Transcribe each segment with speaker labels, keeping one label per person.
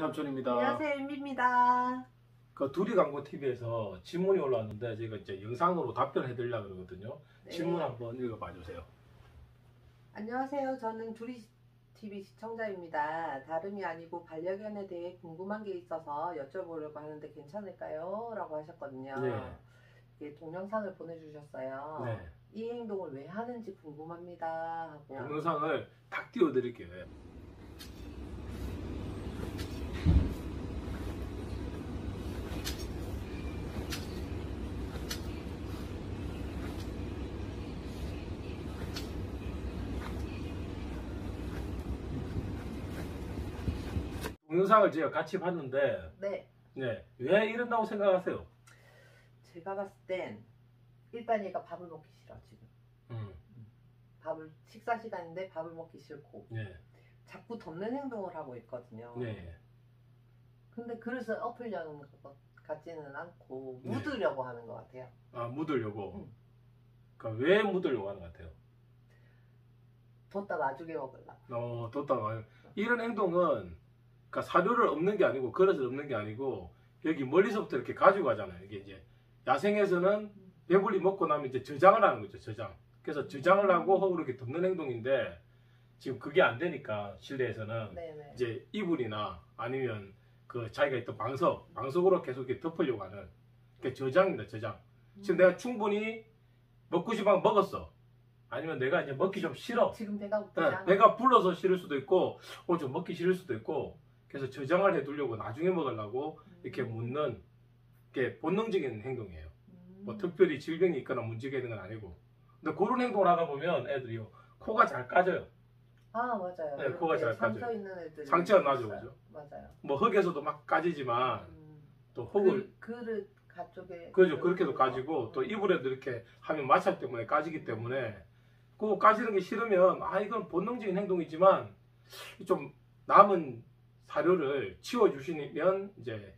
Speaker 1: 삼촌입니다.
Speaker 2: 안녕하세요, 임입니다.
Speaker 1: 그 둘이 광고 TV에서 질문이 올라왔는데 제가 이제 영상으로 답변해 드리려고 그러거든요.
Speaker 2: 네.
Speaker 1: 질문 한번 읽어봐 주세요.
Speaker 2: 안녕하세요. 저는 두리 TV 시청자입니다. 다름이 아니고 반려견에 대해 궁금한 게 있어서 여쭤보려고 하는데 괜찮을까요? 라고 하셨거든요.
Speaker 1: 네.
Speaker 2: 이게 동영상을 보내주셨어요.
Speaker 1: 네.
Speaker 2: 이 행동을 왜 하는지 궁금합니다. 하고.
Speaker 1: 동영상을 탁 띄워 드릴게요. 동영상을 제가 같이 봤는데
Speaker 2: 네.
Speaker 1: 네. 왜 이런다고 생각하세요?
Speaker 2: 제가 봤을 땐 일단 얘가 밥을 먹기 싫어, 지금.
Speaker 1: 음.
Speaker 2: 밥을, 식사 시간인데 밥을 먹기 싫고.
Speaker 1: 네.
Speaker 2: 자꾸 덮는 행동을 하고 있거든요.
Speaker 1: 네.
Speaker 2: 근데 그릇을 엎으려는 것 같지는 않고
Speaker 1: 네.
Speaker 2: 묻으려고 하는 것 같아요.
Speaker 1: 아, 묻으려고.
Speaker 2: 음.
Speaker 1: 그러니까 왜 묻으려고 하는 것 같아요?
Speaker 2: 뒀다 나중에 먹으려고.
Speaker 1: 어, 뒀다가 이런 행동은 그러니까 사료를 없는 게 아니고 그릇을 없는 게 아니고 여기 멀리서부터 이렇게 가지고 가잖아요. 이게 이제 야생에서는 배불리 먹고 나면 이제 저장을 하는 거죠. 저장. 그래서 저장을 하고 허브로 이렇게 덮는 행동인데 지금 그게 안 되니까 실내에서는
Speaker 2: 네네.
Speaker 1: 이제 이불이나 아니면 그 자기가 있던 방석, 방석으로 계속 이렇게 덮으려고 하는 그 저장입니다. 저장. 지금 내가 충분히 먹고 싶으면 먹었어. 아니면 내가 이제 먹기 좀 싫어.
Speaker 2: 지금 배가 고프지
Speaker 1: 네. 배가 불러서 싫을 수도 있고, 어, 좀 먹기 싫을 수도 있고, 그래서 저장을 해두려고 나중에 먹으려고 이렇게 묻는 게 본능적인 행동이에요.
Speaker 2: 음.
Speaker 1: 뭐 특별히 질병이 있거나 문제가 있는 건 아니고. 근데 그런 행동을 하다 보면 애들이요, 코가 잘 까져요.
Speaker 2: 아 맞아요.
Speaker 1: 네, 코가 잘
Speaker 2: 상처
Speaker 1: 까져요.
Speaker 2: 있는 애들
Speaker 1: 상처가 나죠, 그죠?
Speaker 2: 맞아요.
Speaker 1: 뭐 흙에서도 막 까지지만,
Speaker 2: 음.
Speaker 1: 또 흙을,
Speaker 2: 그, 그릇 가쪽에
Speaker 1: 그죠, 그렇게도 까지고, 또 이불에도 이렇게 하면 마찰 때문에 까지기 때문에, 그 까지는 게 싫으면, 아, 이건 본능적인 행동이지만, 좀 남은 사료를 치워주시면, 이제,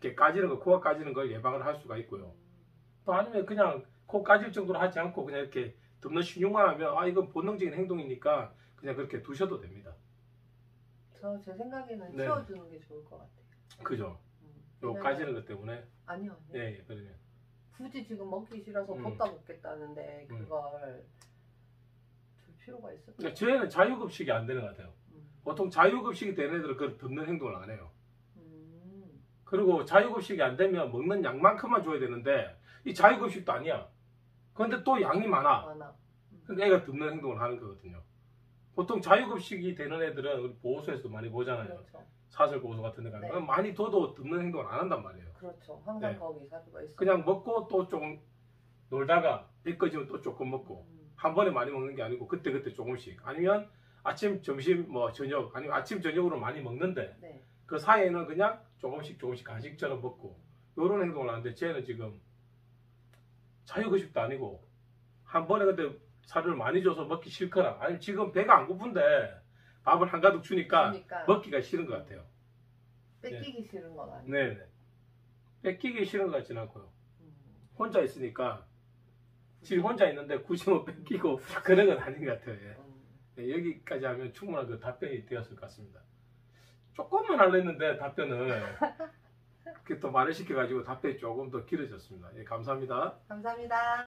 Speaker 1: 이렇게 까지는 거, 코가 까지는 걸 예방을 할 수가 있고요. 또 아니면 그냥 코 까질 정도로 하지 않고 그냥 이렇게 덮는 신용만 하면, 아, 이건 본능적인 행동이니까 그냥 그렇게 두셔도 됩니다.
Speaker 2: 저 제 생각에는
Speaker 1: 네.
Speaker 2: 치워주는 게 좋을 것 같아요.
Speaker 1: 그죠?
Speaker 2: 음.
Speaker 1: 요
Speaker 2: 왜냐면-
Speaker 1: 까지는 것 때문에.
Speaker 2: 아니요. 아니요.
Speaker 1: 예, 예, 그러면.
Speaker 2: 굳이 지금 먹기 싫어서
Speaker 1: 음.
Speaker 2: 뒀다 먹겠다는데
Speaker 1: 음.
Speaker 2: 그걸 줄 필요가 있을까?
Speaker 1: 그러니까 저희는 자유급식이 안 되는 것 같아요.
Speaker 2: 음.
Speaker 1: 보통 자유급식이 되는 애들은 그걸 덮는 행동을 안 해요.
Speaker 2: 음.
Speaker 1: 그리고 자유급식이 안 되면 먹는 양만큼만 줘야 되는데 이 자유급식도 아니야. 그런데 또 양이 많아.
Speaker 2: 많아. 음.
Speaker 1: 근데 애가 덮는 행동을 하는 거거든요. 보통 자유급식이 되는 애들은 우리 보호소에서도 많이 보잖아요.
Speaker 2: 그렇죠.
Speaker 1: 사설 보호소 같은 데 가면
Speaker 2: 네.
Speaker 1: 많이 둬도 덮는 행동을 안 한단 말이에요.
Speaker 2: 그렇죠. 항상
Speaker 1: 네.
Speaker 2: 거기 사료가 있어.
Speaker 1: 그냥 먹고 또 조금 놀다가 배 꺼지면 또 조금 먹고
Speaker 2: 음.
Speaker 1: 한 번에 많이 먹는 게 아니고 그때그때 조금씩 아니면 아침 점심 뭐 저녁 아니면 아침 저녁으로 많이 먹는데
Speaker 2: 네.
Speaker 1: 그 사이에는 그냥 조금씩 조금씩 간식처럼 먹고 이런 행동을 하는데 쟤는 지금 자유급식도 아니고 한 번에 근데 사료를 많이 줘서 먹기 싫거나 아니면 지금 배가 안 고픈데 밥을 한가득 주니까
Speaker 2: 그러니까
Speaker 1: 먹기가 싫은 것 같아요.
Speaker 2: 뺏기기 싫은 건 아니에요.
Speaker 1: 네네. 뺏기기 싫은 것 같지는 않고요.
Speaker 2: 음.
Speaker 1: 혼자 있으니까 지금 혼자 있는데 굳이 뭐 뺏기고 그런 건 아닌 것 같아요. 예.
Speaker 2: 음.
Speaker 1: 네, 여기까지 하면 충분한 그 답변이 되었을 것 같습니다. 조금만 하려 했는데 답변을 이렇게 또 말을 시켜가지고 답변이 조금 더 길어졌습니다. 예, 감사합니다.
Speaker 2: 감사합니다.